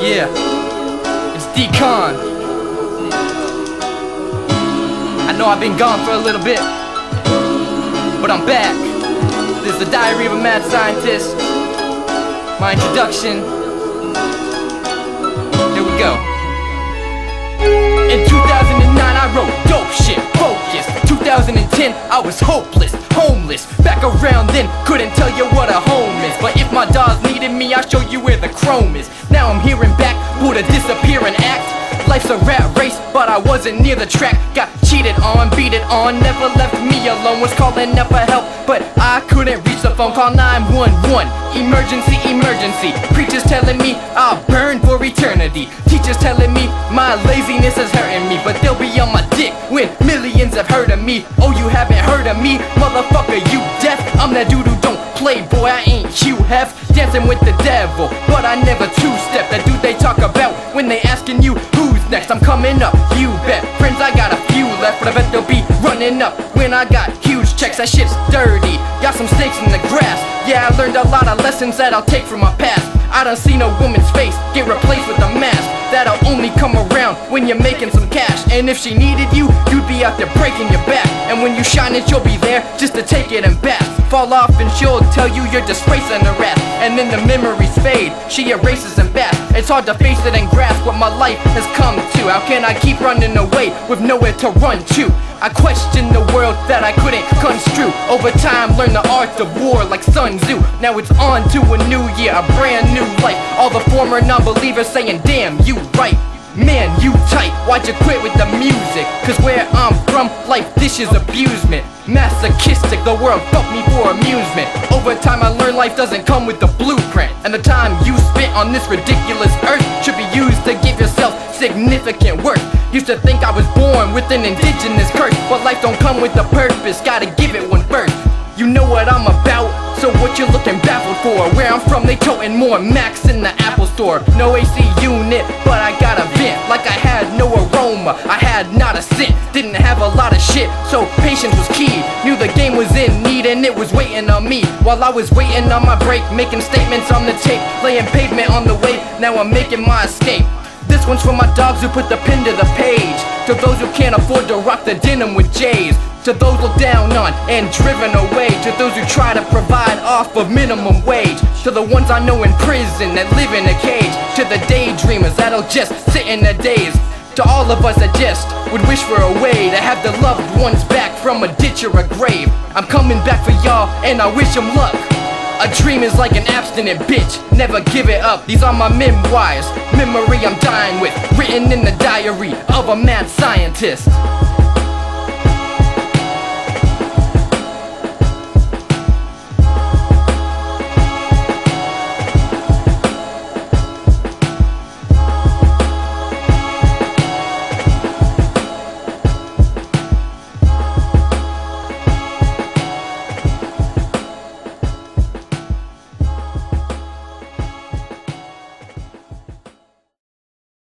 Yeah, it's D-Con. I know I've been gone for a little bit, but I'm back. This is the Diary of a Mad Scientist. My introduction. Here we go. In 2009, I wrote dope shit, focus. 2010, I was hopeless, homeless. Back around then, couldn't tell you what a home is. But if my dogs needed me, I'll show you where the chrome is. Now I'm hearing back, who to disappear and act. Life's a rat race, but I wasn't near the track. Got cheated on, beat it on, never left me alone. Was calling up for help, but I couldn't reach the phone. Call 911. Emergency, emergency. Preachers telling me I'll burn for eternity. Teachers telling me my laziness is hurting me, but they'll be on my dick when me, motherfucker? You deaf? I'm that dude who don't play, boy. I ain't you have dancing with the devil, but I never two-step. That dude they talk about when they asking you who's next. I'm coming up, you bet. Friends, I got a few left, but I bet they'll be running up when I got huge checks. That shit's dirty. Got some snakes in the grass. Yeah, I learned a lot of lessons that I'll take from my past. I done seen a woman's face get replaced with a mask that'll only come around when you're making some cash. And if she needed you, you'd be out there breaking your back. And when you shine it, she'll be there just to take it and back. Fall off and she'll tell you you're disgracing her ass. And then the memories fade, she erases and back. It's hard to face it and grasp what my life has come to. How can I keep running away with nowhere to run to? I question the world that I couldn't construe. Over time, learn the art of war like Sun Tzu. Now it's on to a new year, a brand new life. All the former non-believers saying, damn, you right. Man, you tight, why'd you quit with the music? Cause where I'm from, life dishes abusement Masochistic, the world fucked me for amusement Over time I learned life doesn't come with the blueprint And the time on this ridiculous earth. Should be used to give yourself significant worth. Used to think I was born with an indigenous curse But life don't come with a purpose, gotta give it one birth You know what I'm about, so what you looking baffled for? Where I'm from, they toting more Macs in the Apple store. No AC unit, but I got a vent. Like I had no aroma, I had not a cent Didn't have a lot of shit, so was waiting on me While I was waiting on my break, making statements on the tape Laying pavement on the way, now I'm making my escape. This one's for my dogs who put the pen to the page. To those who can't afford to rock the denim with J's. To those looked down on and driven away. To those who try to provide off of minimum wage. To the ones I know in prison that live in a cage. To the daydreamers that'll just sit in their days to all of us that just would wish for a way to have the loved ones back from a ditch or a grave. I'm coming back for y'all and I wish them luck. A dream is like an abstinent bitch, never give it up. These are my memoirs, memory I'm dying with, written in the diary of a mad scientist.